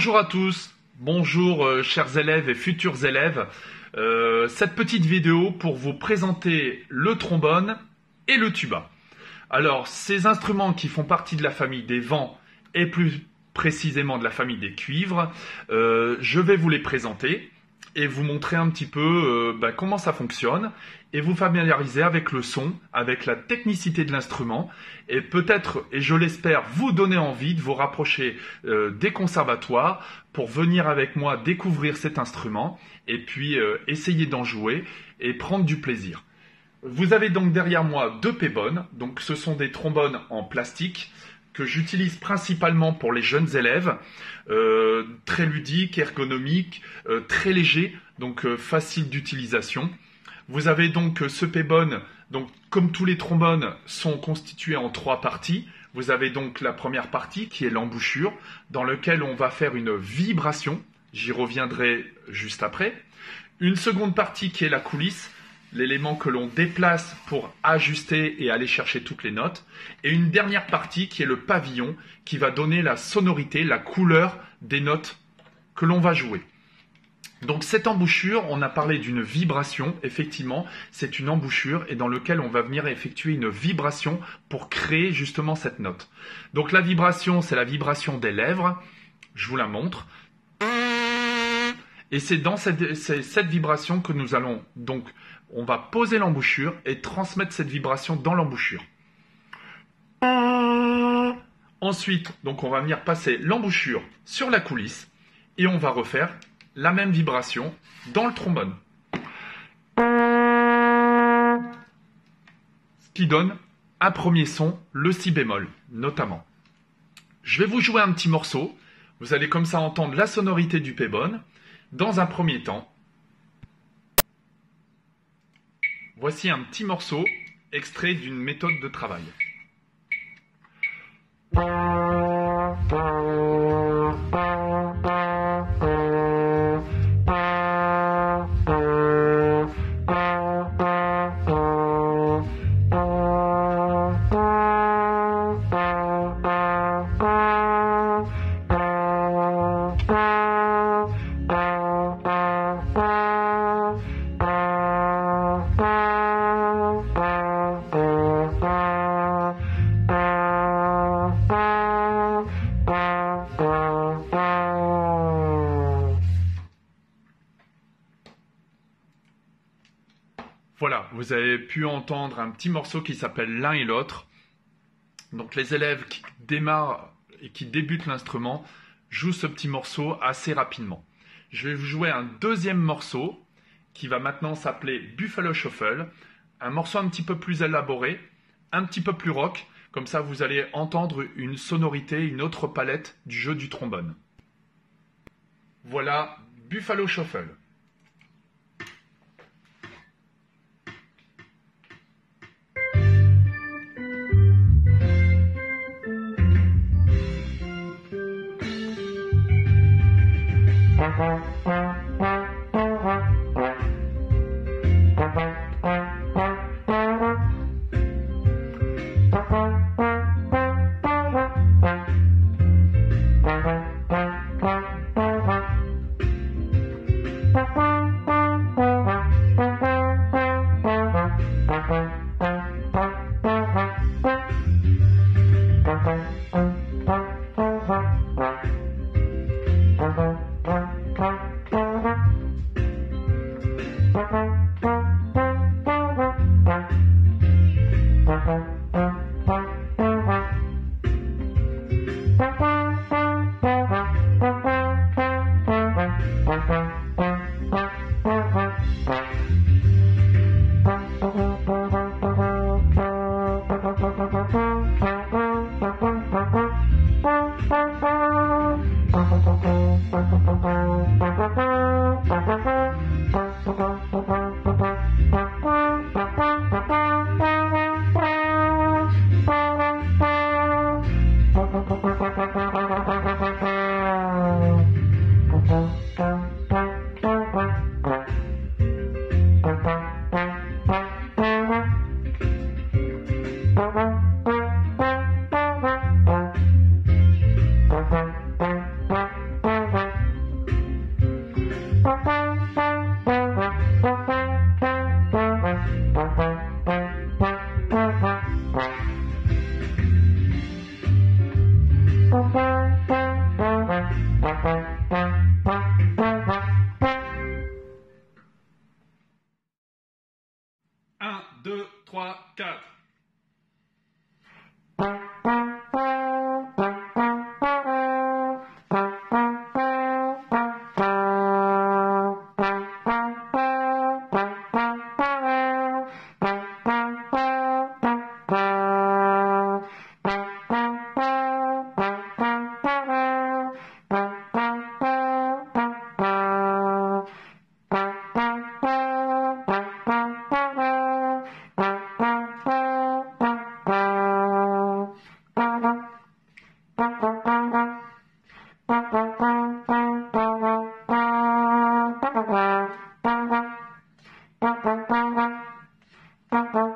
Bonjour à tous, bonjour euh, chers élèves et futurs élèves. Euh, cette petite vidéo pour vous présenter le trombone et le tuba. Alors, ces instruments qui font partie de la famille des vents et plus précisément de la famille des cuivres, euh, je vais vous les présenter et vous montrer un petit peu euh, bah, comment ça fonctionne. Et vous familiariser avec le son, avec la technicité de l'instrument. Et peut-être, et je l'espère, vous donner envie de vous rapprocher euh, des conservatoires pour venir avec moi découvrir cet instrument et puis euh, essayer d'en jouer et prendre du plaisir. Vous avez donc derrière moi deux pébones, donc ce sont des trombones en plastique que j'utilise principalement pour les jeunes élèves, euh, très ludiques, ergonomiques, euh, très légers, donc euh, facile d'utilisation. Vous avez donc ce pébone, donc comme tous les trombones, sont constitués en trois parties. Vous avez donc la première partie qui est l'embouchure, dans laquelle on va faire une vibration. J'y reviendrai juste après. Une seconde partie qui est la coulisse, l'élément que l'on déplace pour ajuster et aller chercher toutes les notes, et une dernière partie qui est le pavillon, qui va donner la sonorité, la couleur des notes que l'on va jouer. Donc cette embouchure, on a parlé d'une vibration, effectivement, c'est une embouchure et dans lequel on va venir effectuer une vibration pour créer justement cette note. Donc la vibration, c'est la vibration des lèvres, je vous la montre. Et c'est dans cette, vibration que nous allons donc, on va poser l'embouchure et transmettre cette vibration dans l'embouchure. Ensuite, donc on va venir passer l'embouchure sur la coulisse et on va refaire la même vibration dans le trombone. Ce qui donne un premier son, le si bémol notamment. Je vais vous jouer un petit morceau. Vous allez comme ça entendre la sonorité du pébone dans un premier temps. Voici un petit morceau extrait d'une méthode de travail. Voilà, vous avez pu entendre un petit morceau qui s'appelle L'un et l'autre. Donc les élèves qui démarrent et qui débutent l'instrument jouent ce petit morceau assez rapidement. Je vais vous jouer un deuxième morceau qui va maintenant s'appeler Buffalo Shuffle, un morceau un petit peu plus élaboré, un petit peu plus rock, comme ça vous allez entendre une sonorité, une autre palette du jeu du trombone. Voilà Buffalo Shuffle. Thank you. Bye. Bye.